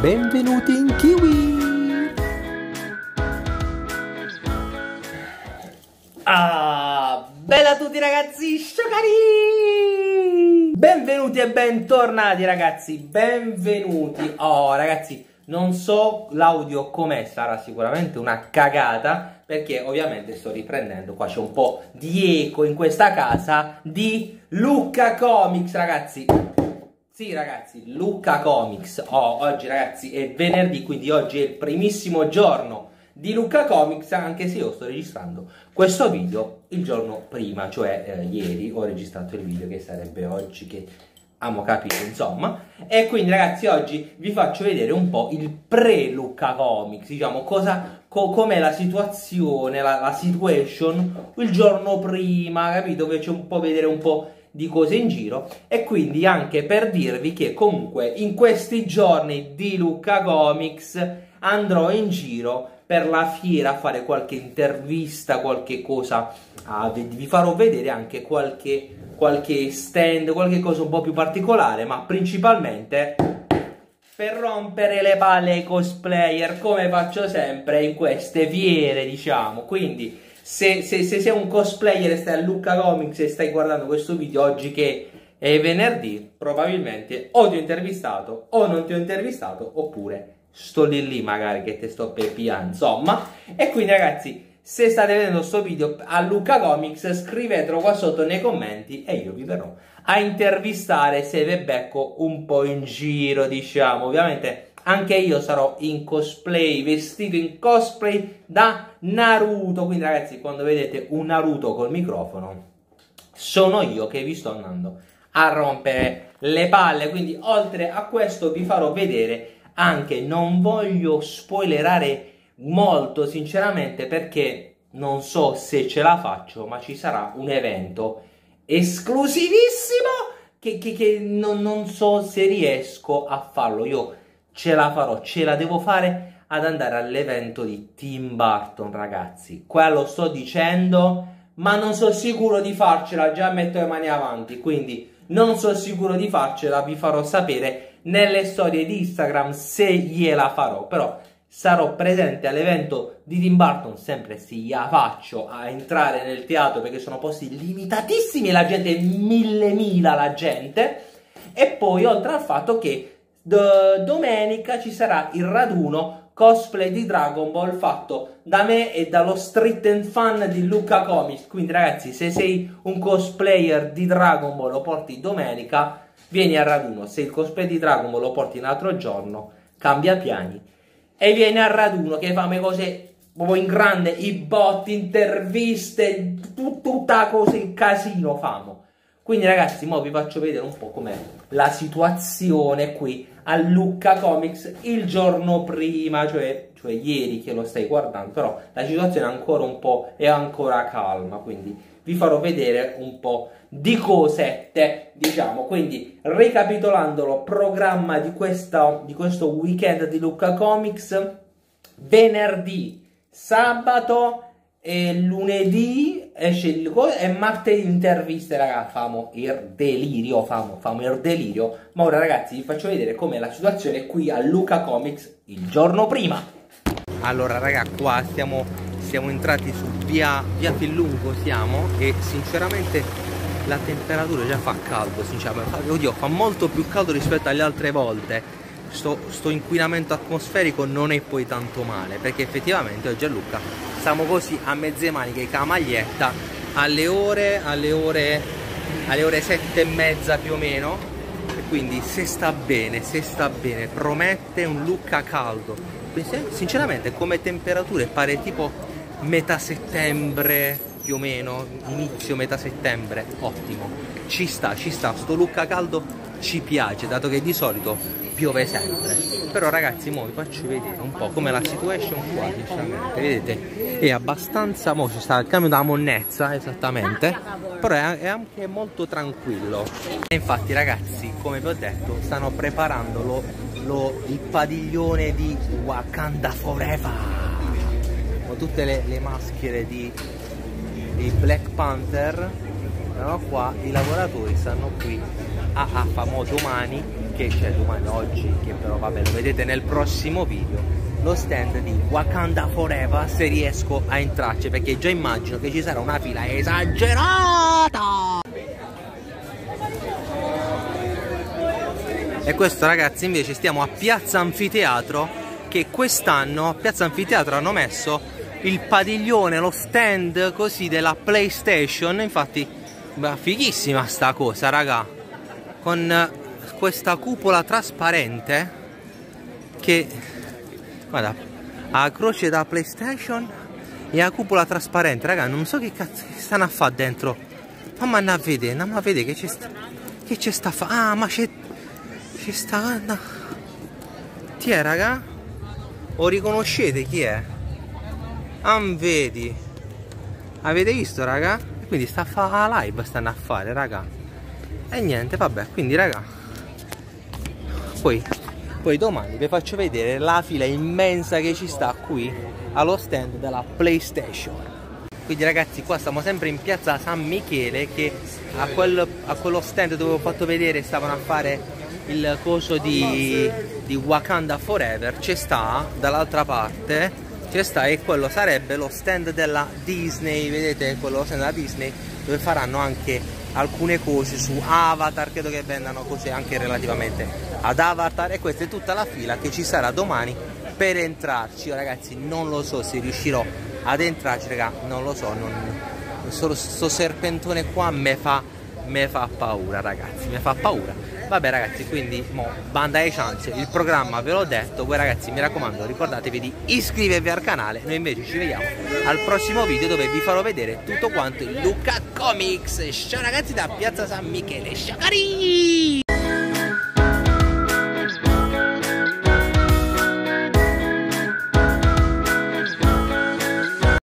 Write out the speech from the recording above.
Benvenuti in Kiwi! Ah, bella a tutti ragazzi, sciocari! Benvenuti e bentornati ragazzi, benvenuti! Oh ragazzi, non so l'audio com'è, sarà sicuramente una cagata perché ovviamente sto riprendendo, qua c'è un po' di eco in questa casa di Lucca Comics ragazzi sì ragazzi, Lucca Comics, oh, oggi ragazzi è venerdì, quindi oggi è il primissimo giorno di Lucca Comics, anche se io sto registrando questo video il giorno prima, cioè eh, ieri ho registrato il video che sarebbe oggi, che amo capire insomma, e quindi ragazzi oggi vi faccio vedere un po' il pre-Lucca Comics, diciamo cosa, co com'è la situazione, la, la situation il giorno prima, capito? Vi faccio un po' vedere un po' di cose in giro e quindi anche per dirvi che comunque in questi giorni di Lucca Comics andrò in giro per la fiera a fare qualche intervista, qualche cosa, ah, vi farò vedere anche qualche, qualche stand, qualche cosa un po' più particolare, ma principalmente per rompere le palle ai cosplayer come faccio sempre in queste fiere, diciamo. Quindi se, se, se sei un cosplayer e stai a Lucca Comics e stai guardando questo video oggi che è venerdì, probabilmente o ti ho intervistato o non ti ho intervistato oppure sto lì lì magari che te sto per pia, insomma. E quindi ragazzi, se state vedendo questo video a Lucca Comics, scrivetelo qua sotto nei commenti e io vi verrò a intervistare se vi becco un po' in giro, diciamo. Ovviamente anche io sarò in cosplay, vestito in cosplay da Naruto. Quindi ragazzi, quando vedete un Naruto col microfono, sono io che vi sto andando a rompere le palle. Quindi oltre a questo vi farò vedere anche, non voglio spoilerare molto sinceramente perché non so se ce la faccio, ma ci sarà un evento esclusivissimo che, che, che non, non so se riesco a farlo. Io ce la farò, ce la devo fare ad andare all'evento di Tim Burton, ragazzi. Qua lo sto dicendo, ma non sono sicuro di farcela, già metto le mani avanti, quindi non sono sicuro di farcela, vi farò sapere nelle storie di Instagram se gliela farò, però sarò presente all'evento di Tim Burton, sempre se gliela faccio a entrare nel teatro perché sono posti limitatissimi la gente è mille mila la gente, e poi oltre al fatto che D- domenica ci sarà il raduno cosplay di Dragon Ball fatto da me e dallo street and fan di Luca Comics. Quindi ragazzi, se sei un cosplayer di Dragon Ball lo porti domenica, vieni al raduno. Se il cosplay di Dragon Ball lo porti un altro giorno, cambia piani e vieni al raduno che fa le cose proprio in grande, i botti, interviste, tut- tutta cosa in casino famo. Quindi ragazzi, ora vi faccio vedere un po' com'è la situazione qui a Lucca Comics il giorno prima, cioè, cioè, ieri che lo stai guardando, però la situazione è ancora un po' è ancora calma, quindi vi farò vedere un po' di cosette, diciamo. Quindi, ricapitolandolo, programma di, questa, di questo weekend di Lucca Comics, venerdì, sabato e lunedì esce il e martedì interviste raga famo il delirio famo, famo il delirio. Ma ora ragazzi vi faccio vedere com'è la situazione qui a Luca Comics il giorno prima. Allora raga qua siamo, siamo entrati su via, via Fillungo siamo e sinceramente la temperatura già fa caldo sinceramente. Oddio fa molto più caldo rispetto alle altre volte sto, sto inquinamento atmosferico non è poi tanto male perché effettivamente oggi a Lucca stiamo così a mezze maniche con maglietta alle ore alle ore alle ore sette e mezza più o meno. E quindi se sta bene se sta bene promette un Lucca caldo. Sinceramente come temperature pare tipo metà settembre più o meno inizio metà settembre ottimo. Ci sta ci sta sto Lucca caldo ci piace dato che di solito piove sempre. Però ragazzi mo vi faccio vedere un po' come la situation qua sinceramente vedete? È abbastanza mo ci sta il cambio da monnezza esattamente però è, è, anche molto tranquillo. E infatti ragazzi come vi ho detto stanno preparando lo, lo, il padiglione di Wakanda Forever. Con tutte le, le maschere di, di Black Panther no, qua i lavoratori stanno qui a, a famo domani che c'è domani oggi che però vabbè lo vedete nel prossimo video lo stand di Wakanda Forever se riesco a entrarci perché già immagino che ci sarà una fila esagerata! E questo ragazzi invece stiamo a Piazza Anfiteatro che quest'anno a Piazza Anfiteatro hanno messo il padiglione, lo stand così della PlayStation infatti beh, fighissima sta cosa raga con questa cupola trasparente che guarda a croce da PlayStation e a cupola trasparente raga non so che cazzo stanno a fare dentro mamma andiamo a vedere andiamo a vedere che c'è sta che c'è sta fa ah ma c'è ci sta no. Chi è raga? O riconoscete chi è? Ah vedi Avete visto raga? Quindi sta a fare live stanno a fare raga E niente vabbè quindi raga Poi Poi domani vi faccio vedere la fila immensa che ci sta qui Allo stand della Playstation. Quindi ragazzi qua stiamo sempre in piazza San Michele che a, quel, a quello stand dove ho fatto vedere stavano a fare il coso di, di Wakanda Forever. C'è sta dall'altra parte c'è sta e quello sarebbe lo stand della Disney vedete? Quello stand della Disney dove faranno anche alcune cose su Avatar credo che vendano cose anche relativamente ad Avatar e questa è tutta la fila che ci sarà domani per entrarci. Io, ragazzi non lo so se riuscirò ad entrarci raga non lo so non, sto serpentone qua me fa, me fa paura ragazzi mi fa paura Vabbè ragazzi, quindi mo, banda ai chance, il programma ve l'ho detto, voi ragazzi mi raccomando ricordatevi di iscrivervi al canale, noi invece ci vediamo al prossimo video dove vi farò vedere tutto quanto il Luca Comics. Ciao ragazzi da Piazza San Michele, ciao cari!